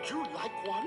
Would you like one?